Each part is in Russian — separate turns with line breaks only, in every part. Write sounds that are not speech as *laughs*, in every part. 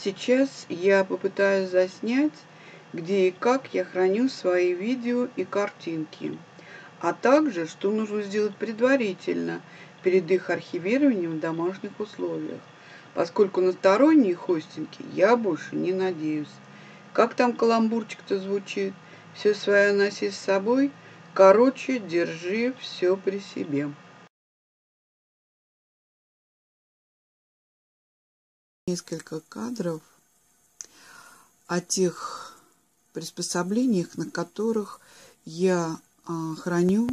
Сейчас я попытаюсь заснять, где и как я храню свои видео и картинки, а также, что нужно сделать предварительно перед их архивированием в домашних условиях, поскольку на сторонние хостинги я больше не надеюсь. Как там каламбурчик-то звучит? Все свое носи с собой. Короче, держи все при себе. Несколько кадров о тех приспособлениях, на которых я а, храню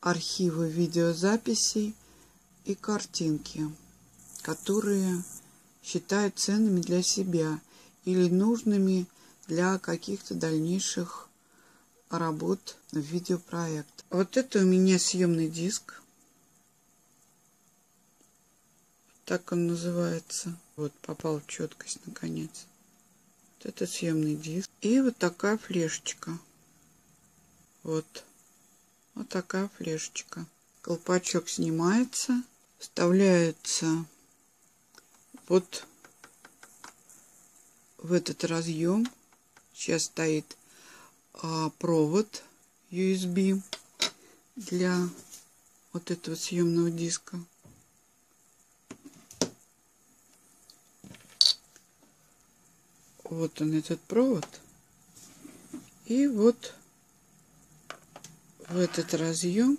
архивы видеозаписей и картинки, которые считаю ценными для себя или нужными для каких-то дальнейших работ в видеопроект. Вот это у меня съемный диск. Так он называется. Вот попал в четкость наконец. Вот это съемный диск. И вот такая флешечка. Вот. Вот такая флешечка. Колпачок снимается. Вставляется вот в этот разъем. Сейчас стоит а, провод USB для вот этого съемного диска. Вот он этот провод. И вот в этот разъем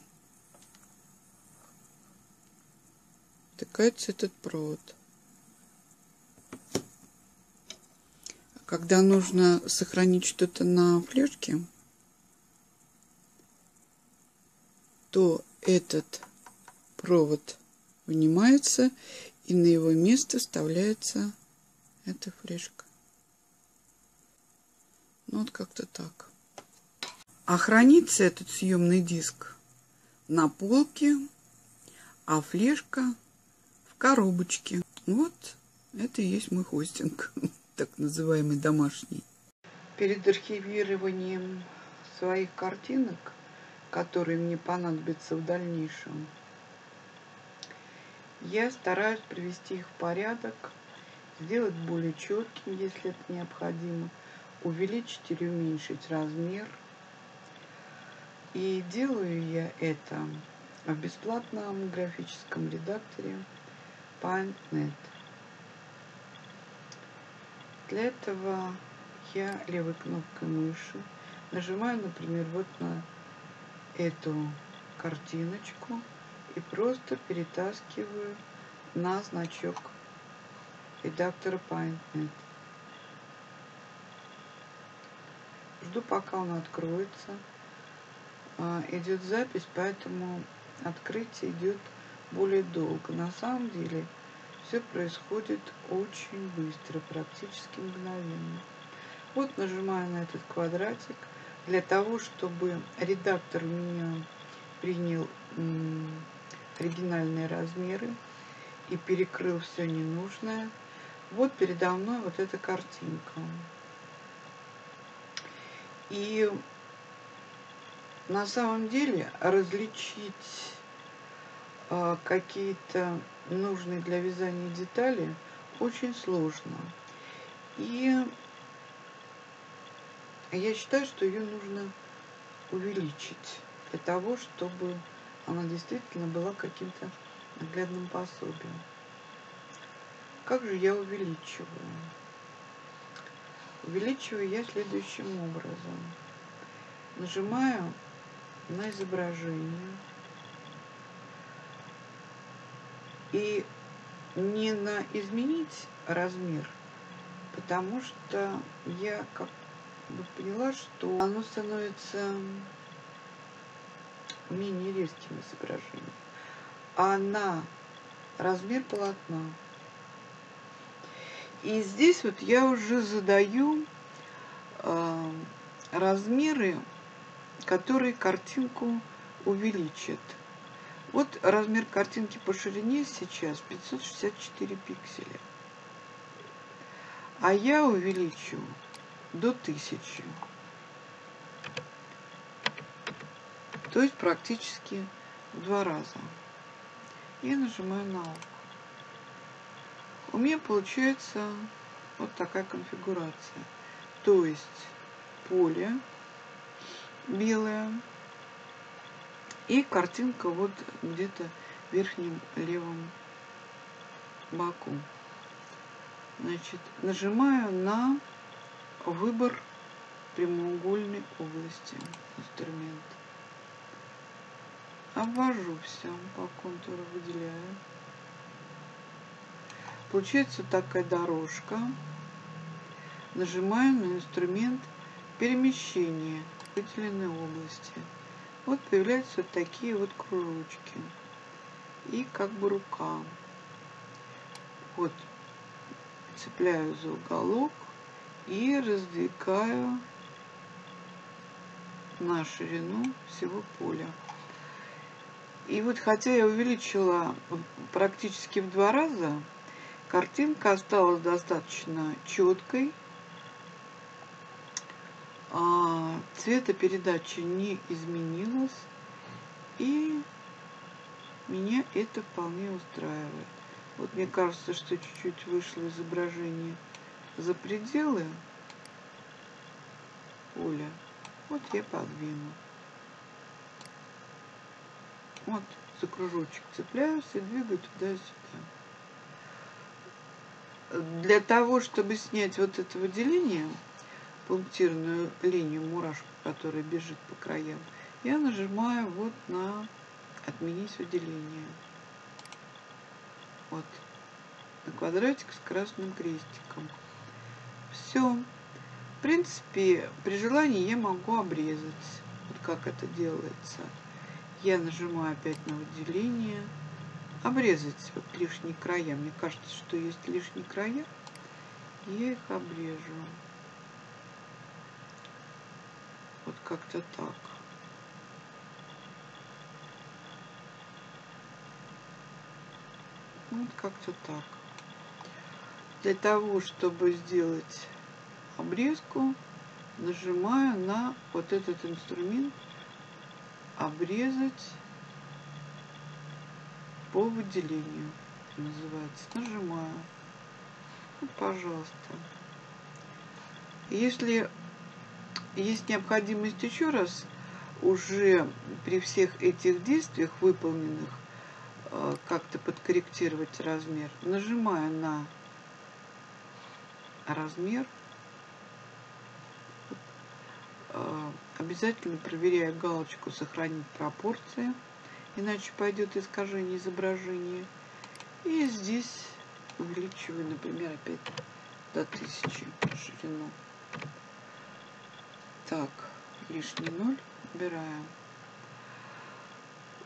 втыкается этот провод. Когда нужно сохранить что-то на флешке, то этот провод вынимается и на его место вставляется эта флешка. Ну вот как-то так. А хранится этот съемный диск на полке, а флешка в коробочке. Вот это и есть мой хостинг *laughs* так называемый домашний. Перед архивированием своих картинок, которые мне понадобятся в дальнейшем, я стараюсь привести их в порядок, сделать более четким, если это необходимо, увеличить или уменьшить размер. И делаю я это в бесплатном графическом редакторе PaintNet. Для этого я левой кнопкой мыши нажимаю, например, вот на эту картиночку и просто перетаскиваю на значок редактора PaintNet. Жду, пока он откроется. А, идет запись, поэтому открытие идет более долго. На самом деле все происходит очень быстро, практически мгновенно. Вот нажимаю на этот квадратик для того, чтобы редактор у меня принял оригинальные размеры и перекрыл все ненужное. Вот передо мной вот эта картинка. И на самом деле различить а, какие-то нужные для вязания детали очень сложно. И я считаю, что ее нужно увеличить для того, чтобы она действительно была каким-то наглядным пособием. Как же я увеличиваю? Увеличиваю я следующим образом. Нажимаю на изображение и не на изменить размер, потому что я как бы поняла, что оно становится менее резким изображением, а на размер полотна. И здесь вот я уже задаю э, размеры, которые картинку увеличат. Вот размер картинки по ширине сейчас 564 пикселя. А я увеличу до 1000. То есть практически в два раза. И нажимаю на ОК. У меня получается Вот такая конфигурация. То есть поле белое и картинка вот где-то в верхнем левом боку. Значит, нажимаю на выбор прямоугольной области инструмент. Обвожу все по контуру, выделяю. Получается такая дорожка. Нажимаю на инструмент перемещения выделенной области. Вот появляются вот такие вот кружочки. И как бы рука. Вот цепляю за уголок и раздвигаю на ширину всего поля. И вот хотя я увеличила практически в два раза, картинка осталась достаточно четкой. А цветопередача не изменилась. И меня это вполне устраивает. Вот мне кажется, что чуть-чуть вышло изображение за пределы поля. Вот я подвину. Вот за кружочек цепляюсь и двигаю туда и сюда. Для того, чтобы снять вот это выделение, пунктирную линию мурашку, которая бежит по краям, я нажимаю вот на «Отменить выделение». Вот. На квадратик с красным крестиком. Все. В принципе, при желании я могу обрезать. Вот как это делается. Я нажимаю опять на выделение. Обрезать вот лишние края. Мне кажется, что есть лишние края. Я их обрежу. Вот как-то так. Вот как-то так. Для того, чтобы сделать обрезку, нажимаю на вот этот инструмент обрезать по выделению называется. Нажимаю. Вот, пожалуйста. Если есть необходимость еще раз уже при всех этих действиях выполненных э, как-то подкорректировать размер, нажимаю на размер. Э, обязательно проверяю галочку «Сохранить пропорции», иначе пойдет искажение изображения. И здесь увеличиваю, например, опять до 1000 ширину. Так, лишний ноль убираем.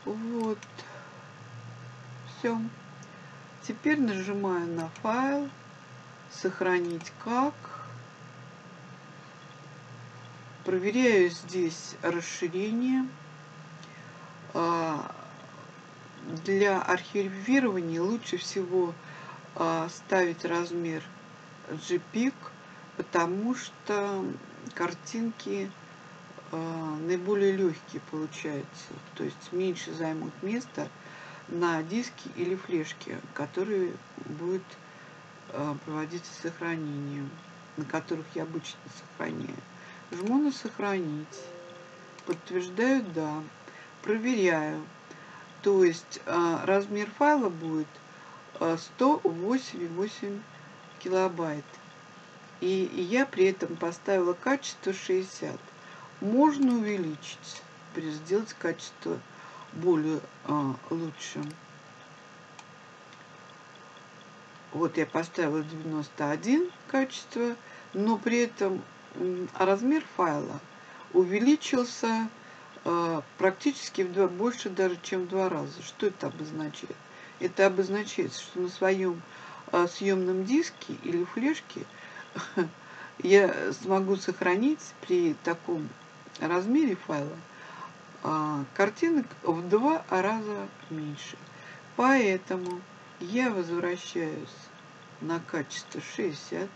Вот. Все. Теперь нажимаю на файл, сохранить как. Проверяю здесь расширение. А, для архивирования лучше всего а, ставить размер JPEG, потому что картинки э, наиболее легкие получаются, то есть меньше займут места на диске или флешке, которые будет э, проводиться сохранение, на которых я обычно сохраняю. Жму на «Сохранить», подтверждаю «Да», проверяю. То есть э, размер файла будет 108,8 килобайт. И я при этом поставила качество 60. Можно увеличить, сделать качество более а, лучшим. Вот я поставила 91 качество, но при этом размер файла увеличился практически в два, больше даже, чем в два раза. Что это обозначает? Это обозначает, что на своем э, съемном диске или флешке *laughs* я смогу сохранить при таком размере файла а, картинок в два раза меньше. Поэтому я возвращаюсь на качество 60.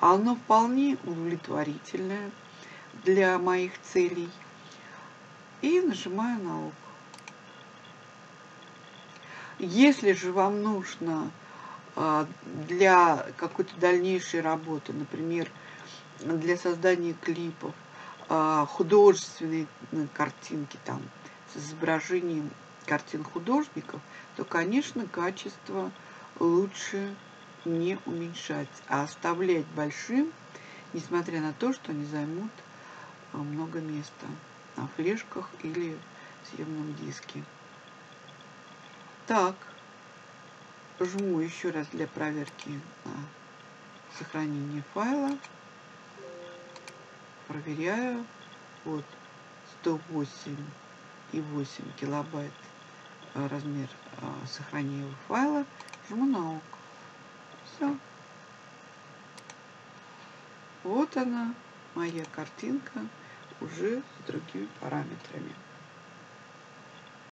Оно вполне удовлетворительное для моих целей. И нажимаю на ОК. Если же вам нужно а, для какой-то дальнейшей работы, например, для создания клипов, а, художественные картинки там с изображением картин художников, то, конечно, качество лучше не уменьшать, а оставлять большим, несмотря на то, что они займут а, много места на флешках или съемном диске. Так, жму еще раз для проверки на сохранение файла. Проверяю. Вот 108,8 килобайт а, размер а, сохранения файла. Жму на ОК. Все. Вот она, моя картинка уже другими параметрами.